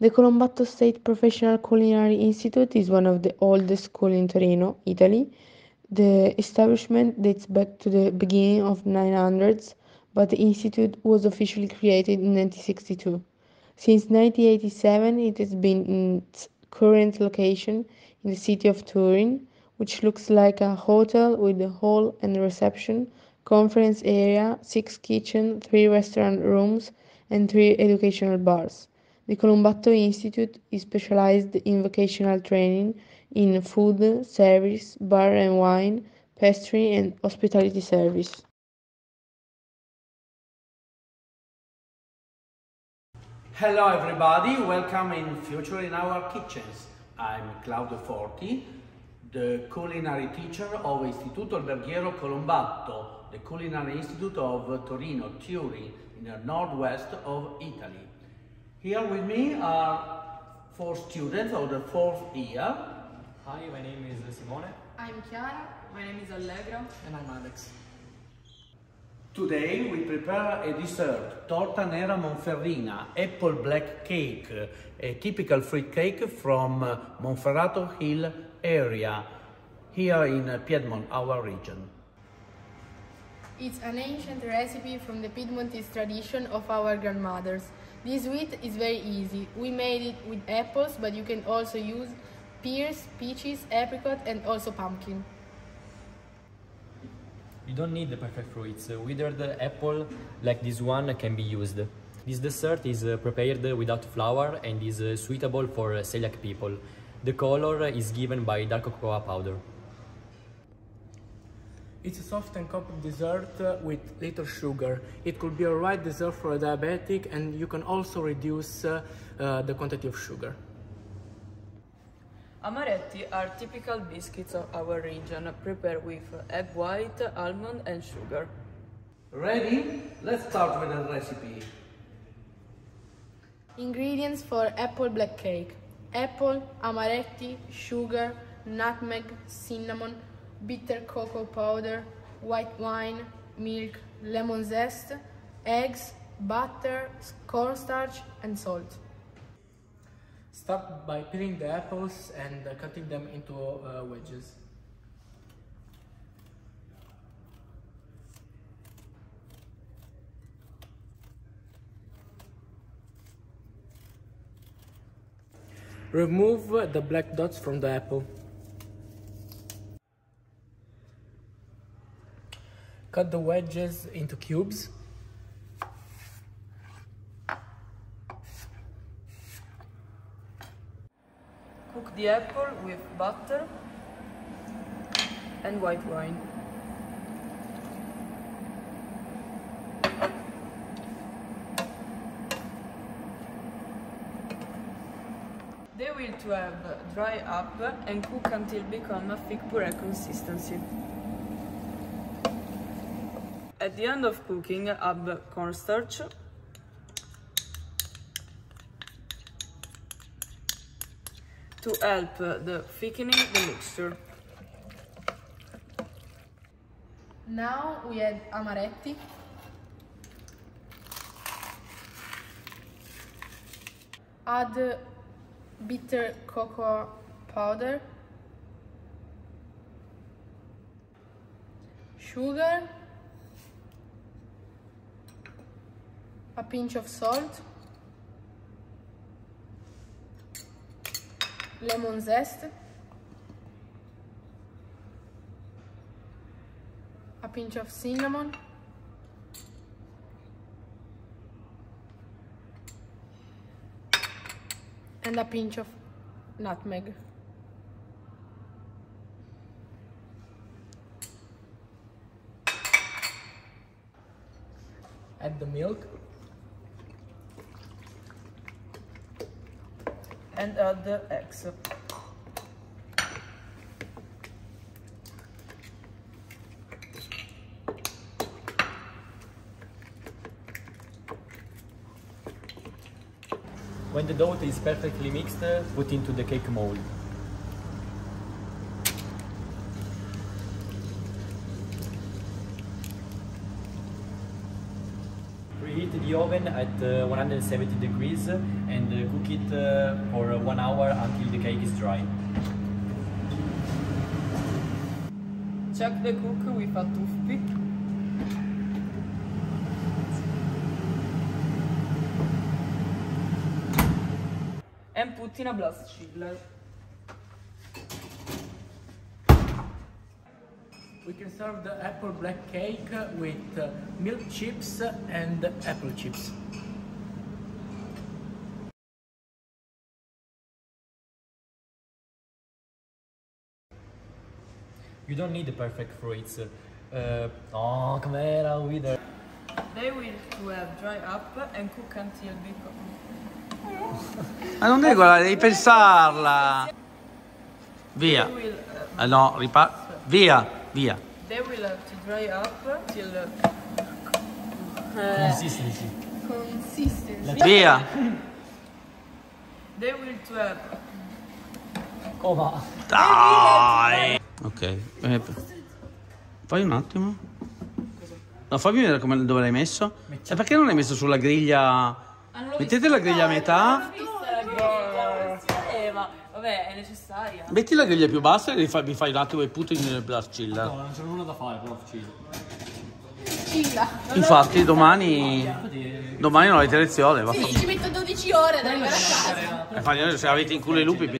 The Colombatto State Professional Culinary Institute is one of the oldest schools in Torino, Italy. The establishment dates back to the beginning of 900s, but the institute was officially created in 1962. Since 1987, it has been in its current location in the city of Turin, which looks like a hotel with a hall and reception, conference area, six kitchen, three restaurant rooms, and three educational bars. The Colombatto Institute is specialized in vocational training in food, service, bar and wine, pastry, and hospitality service. Hello everybody, welcome in Future in Our Kitchens. I'm Claudio Forti, the culinary teacher of Istituto Alberghiero Colombatto, the Culinary Institute of Torino, Turin, in the northwest of Italy. Here with me are four students of the fourth year. Hi, my name is Simone. I'm Chiara. My name is Allegro. And I'm Alex. Today we prepare a dessert, torta nera monferrina, apple black cake, a typical fruit cake from uh, Monferrato Hill area, here in Piedmont, our region. It's an ancient recipe from the Piedmontese tradition of our grandmothers. This wheat is very easy. We made it with apples, but you can also use pears, peaches, apricot, and also pumpkin. You don't need the perfect fruits. Withered apple like this one can be used. This dessert is uh, prepared without flour and is uh, suitable for celiac people. The color is given by dark cocoa powder. It's a soft and compact dessert with little sugar. It could be a right dessert for a diabetic and you can also reduce uh, uh, the quantity of sugar. Amaretti are typical biscuits of our region, prepared with egg white, almond and sugar. Ready? Let's start with the recipe. Ingredients for apple black cake. Apple, amaretti, sugar, nutmeg, cinnamon, bitter cocoa powder, white wine, milk, lemon zest, eggs, butter, cornstarch and salt. Start by peeling the apples and cutting them into uh, wedges. Remove the black dots from the apple. Cut the wedges into cubes. Cook the apple with butter and white wine. They will to have dry up and cook until become a thick puree consistency. At the end of cooking, add cornstarch to help the thickening the mixture. Now we add amaretti, add bitter cocoa powder, sugar, a pinch of salt, lemon zest, a pinch of cinnamon, and a pinch of nutmeg. Add the milk. And add the eggs. When the dough is perfectly mixed, put into the cake mold. Oven at uh, 170 degrees and uh, cook it uh, for one hour until the cake is dry. Check the cook with a toothpick. And put in a blast chiller. We can serve the apple black cake with uh, milk chips and apple chips. You don't need the perfect fruits. Uh, oh, com'era, wither. They will to have dry up and cook until become. Ma non devi guardare, devi pensarla. Via. They will, uh, Eh, no, ripar... Via, via. they will have to dry up till uh, Consistency. Consistency. Via. they will to have Oh, ma... Dai. Ok. eh, Fai un attimo. No, fammi vedere come, dove l'hai messo. E perché non l'hai messo sulla griglia? Mettete la griglia a metà. Eh, vabbè, è necessaria. Metti la griglia più bassa e vi fai, fai un attimo i puti nel blast chiller. non c'è nulla da fare, prof. Cilla. Infatti domani... Domani non avete lezione. Va Sì, ci metto 12 ore ad arrivare a casa. fa- se avete in culo i lupi...